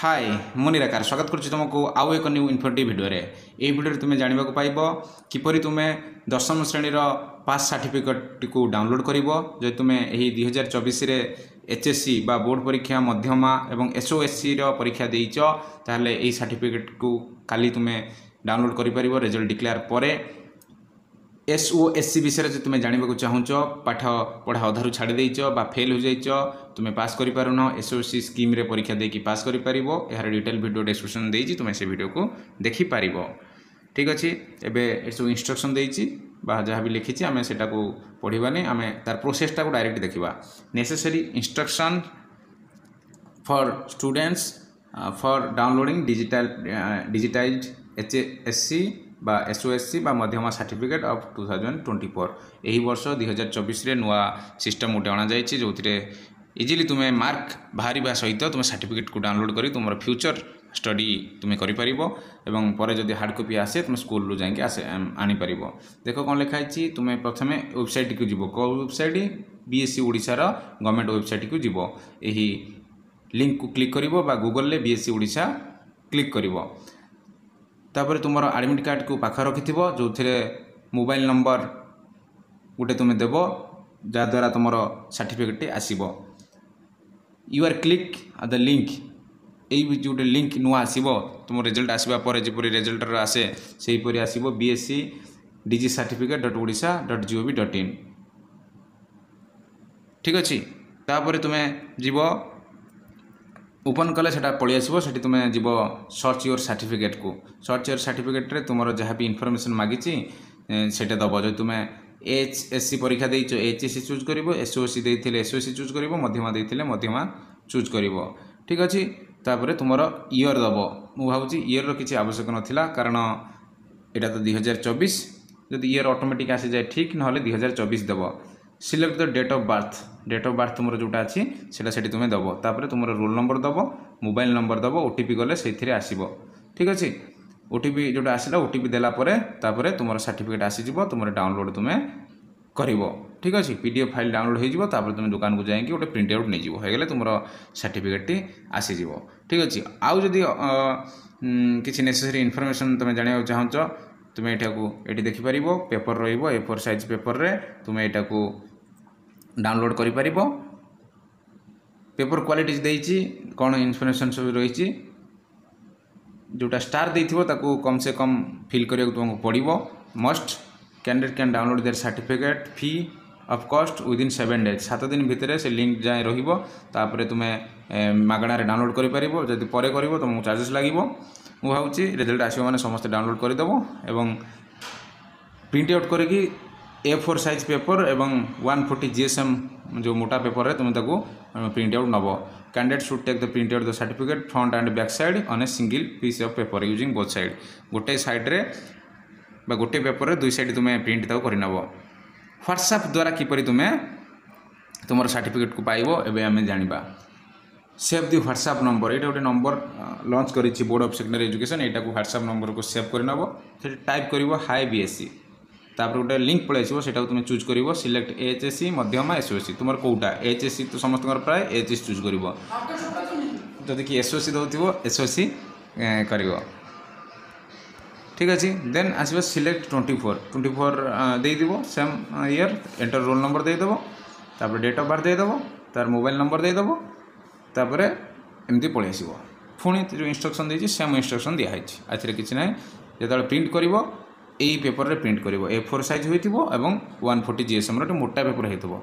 ହାଏ ମୁଁ ନିରାକାର ସ୍ୱାଗତ କରୁଛି ତୁମକୁ ଆଉ ଏକ ନ୍ୟୁ ଇନଫର୍ଟିଭ୍ ଭିଡ଼ିଓରେ ଏହି ଭିଡ଼ିଓରେ ତୁମେ ଜାଣିବାକୁ ପାଇବ କିପରି ତୁମେ ଦଶମ ଶ୍ରେଣୀର ପାସ୍ ସାର୍ଟିଫିକେଟ୍ଟିକୁ ଡାଉନଲୋଡ଼୍ କରିବ ଯଦି ତୁମେ ଏହି ଦୁଇହଜାର ଚବିଶରେ ଏଚ୍ଏସ୍ସି ବା ବୋର୍ଡ଼ ପରୀକ୍ଷା ମଧ୍ୟମା ଏବଂ ଏସ୍ଓଏସ୍ସିର ପରୀକ୍ଷା ଦେଇଛ ତାହେଲେ ଏହି ସାର୍ଟିଫିକେଟ୍କୁ କାଲି ତୁମେ ଡାଉନଲୋଡ଼୍ କରିପାରିବ ରେଜଲ୍ଟ ଡିକ୍ଲେୟାର ପରେ এসও এসসি বিষয়ে যদি তুমি জাঁয়া চাহুছ পাঠ পড়া অধারু ছাড়ি দিয়েছ বা ফেল হয়ে যাইছ তুমি পাস করে পারুন এসওসি স্কিম্রে পরীক্ষা দিয়ে পাস করে পার এর ডিটেল ভিডিও ডেসক্রিপশন দিয়েছি তুমি সে ভিডিওকে দেখিপার ঠিক আছে এবে এসব ইনস্ট্রকশন দিয়েছি বা যা বি লিখিছি আমি সেটা পড়বানি আমি তার প্রোসেসটা ডাইরেক্ট দেখা necessary instruction for students for downloading digital digitized H SC বা এসওএসসি বা মধ্যমা certificate of two thousand twenty four এই বর্ষ দুই হଜାର ଚବିଶରେ ନୂଆ ସିଷ୍ଟମ୍ ଗୋଟେ ଅଣାଯାଇଛି ଯେଉଁଥିରେ ଇଜିଲି ତୁମେ ମାର୍କ ବାହାରିବା ସହିତ ତୁମେ ସାର୍ଟିଫିକେଟ୍କୁ ଡାଉନଲୋଡ଼୍ କରି ତୁମର ଫ୍ୟୁଚର୍ ଷ୍ଟଡ଼ି ତୁମେ କରିପାରିବ ଏବଂ ପରେ ଯଦି ହାର୍ଡ଼ କପି ଆସେ ତୁମେ ସ୍କୁଲରୁ ଯାଇକି ଆସେ ଆଣିପାରିବ ଦେଖ କ'ଣ ଲେଖା ହେଇଛି ତୁମେ ପ୍ରଥମେ ୱେବସାଇଟ୍କୁ ଯିବ କେଉଁ ୱେବସାଇଟ୍ ବିଏସ୍ସି ଓଡ଼ିଶାର ଗଭର୍ଣ୍ଣମେଣ୍ଟ ୱେବସାଇଟ୍କୁ ଯିବ ଏହି ଲିଙ୍କକୁ କ୍ଲିକ୍ କରିବ ବା ଗୁଗଲରେ ବିଏସ୍ସି ଓଡ଼ିଶା କ୍ଲିକ୍ କରିବ ତାପରେ ତୁମର ଆଡ଼ମିଟ୍ କାର୍ଡ଼କୁ ପାଖରେ ରଖିଥିବ ଯେଉଁଥିରେ ମୋବାଇଲ ନମ୍ବର ଗୋଟେ ତୁମେ ଦେବ ଯାହାଦ୍ୱାରା ତୁମର ସାର୍ଟିଫିକେଟ୍ଟି ଆସିବ you are click at the link ଏଇ ଯେଉଁଟା ଲିଙ୍କ୍ ନୂଆ ଆସିବ ତୁମ ରେଜଲ୍ଟ ଆସିବା ପରେ ଯେପରି ରେଜଲ୍ଟର ଆସେ ସେହିପରି ଆସିବ B S C digi certificate dot Odisha dot G O V dot in ଠିକ୍ ଅଛି ତାପରେ ତୁମେ ଯିବ ଓପନ୍ କଲେ ସେଇଟା ପଳେଇ ଆସିବ ସେଠି ତୁମେ ଯିବ ସର୍ଚ୍ଚ ୟୋର୍ ସାର୍ଟିଫିକେଟ୍କୁ ସର୍ଚ୍ଚ ୟୋର୍ ସାର୍ଟିଫିକେଟ୍ରେ ତୁମର ଯାହା ବି ଇନଫର୍ମେସନ୍ ମାଗିଛି ସେଇଟା ଦେବ ଯଦି ତୁମେ ଏଚ୍ ଏସ୍ ସି ପରୀକ୍ଷା ଦେଇଛ ଏଚ୍ ଏସ୍ ସି ଚୁଜ୍ କରିବ ଏସ୍ ଓ ସି ଦେଇଥିଲେ ଏସ୍ ଓ ସି ଚୁଜ୍ କରିବ ମଧ୍ୟମା ଦେଇଥିଲେ ମଧ୍ୟମା ଚୁଜ୍ କରିବ ଠିକ୍ ଅଛି ତାପରେ ତୁମର ଇୟର୍ ଦେବ ମୁଁ ଭାବୁଛି ଇୟର୍ର କିଛି ଆବଶ୍ୟକ ନଥିଲା କାରଣ ଏଇଟା ତ ଦୁଇ ହଜାର ଚବିଶ ଯଦି ଇୟର୍ ଅଟୋମେଟିକ୍ ଆସିଯାଏ ଠିକ୍ ନହେଲେ ଦୁଇ ହଜାର ଚବିଶ ଦେବ select the date of birth date of birth ତୁମର ଯେଉଁଟା ଅଛି ସେଇଟା ସେଠି ତୁମେ ଦେବ ତାପରେ ତୁମର ରୋଲ୍ ନମ୍ବର ଦେବ ମୋବାଇଲ ନମ୍ବର ଦେବ ଓ ଟି ପି ଗଲେ ସେଇଥିରେ ଆସିବ ଠିକ୍ ଅଛି ଓ ଟି ପି ଯେଉଁଟା ଆସିଲା ଓ ଟି ପି ଦେଲା ପରେ ତାପରେ ତୁମର ସାର୍ଟିଫିକେଟ୍ ଆସିଯିବ ତୁମର ଡାଉନଲୋଡ଼୍ ତୁମେ କରିବ ঠিক আছে পিডিএফ ফাইল ডাউনলোড হয়েযিব তারপরে তুমি দোকানকু যাইকি গোটে প্রিন্ট আউট নিয়ে হয়েগলে তোমার সার্টিফিকেটটি আসিযোগ ঠিক আছে আউ যদি কিছু নেসেসারি ইনফরমেশন তুমি জাঁয়া চাহুছ তুমি এটা এটি দেখিপার পেপর রহব এ ফোর সাইজ পেপরের তুমি এটা ଡାଉନଲୋଡ଼୍ କରିପାରିବ ପେପର୍ କ୍ୱାଲିଟି ଦେଇଛି କ'ଣ ଇନଫର୍ମେସନ୍ ସବୁ ରହିଛି ଯେଉଁଟା ଷ୍ଟାର୍ ଦେଇଥିବ ତାକୁ କମ୍ ସେ କମ୍ ଫିଲ୍ କରିବାକୁ ତୁମକୁ ପଡ଼ିବ must candidate can download their certificate free of cost within seven days ସାତ ଦିନ ଭିତରେ ସେ ଲିଙ୍କ୍ ଯାଏଁ ରହିବ ତାପରେ ତୁମେ ମାଗଣାରେ ଡାଉନଲୋଡ଼୍ କରିପାରିବ ଯଦି ପରେ କରିବ ତୁମକୁ ଚାର୍ଜେସ୍ ଲାଗିବ ମୁଁ ଭାବୁଛି ରେଜଲ୍ଟ ଆସିବ ମାନେ ସମସ୍ତେ ଡାଉନଲୋଡ଼୍ କରିଦେବ ଏବଂ ପ୍ରିଣ୍ଟ ଆଉଟ୍ କରିକି ए फोर साइज पेपर एवं वन फोर्टी जीएसएम जो मोटा पेपर है तुम ताको प्रिंट आउट नब candidate should take the print out the certificate front and back side on a single piece of paper using both side गोटे सैड्रे বা গোটে পেপরের দুই সাইড তুমি প্রিন্ট তাকে করে নেব হোয়াটসঅ্যাপ দ্বারা কিপর তুমি তোমার সার্টিফিকেট কু পাইব এবে আমি জাঁবা সেভ দি হোয়াটসঅ্যাপ নম্বর এটা গোটে নম্বর লঞ্চ করেছি বোর্ড অফ সেকেন্ডারি এজুকেশন এইটা হোয়াটসঅ্যাপ নম্বরকে সেভ করে নেব সেটা টাইপ করব হাই বিএসসি তাপরে গোটে লিঙ্ক পলাই আসব সেটা তুমি চুজ করব select H S C Madhyama S OS C তোমার কোটা এচ এস সি তো সমস্ত প্রায় এচ এস চুজ করব যদি কি এস ওস সি দেব এস ওস সি করব ঠিক আছে দেন আসব select twenty four twenty four দিয়ে same year enter roll number দিয়েদেব তাপরে ডেট অফ বার্থ দিয়েদেব তার মোবাইল নম্বর দিয়েদেব তাপরে এমতি পলাই আসব পুঁ যে ইনস্ট্রকশন দিয়েছি সেম ইনস্ট্রকশন দিয়া হয়েছে আচ্ছা কিছু না যেত প্রিন্ট করব এই পেপারে প্রিন্ট করিবো A4 সাইজ হই দিব এবং 140 GSM ৰ এটা মোটা পেপার হই দিব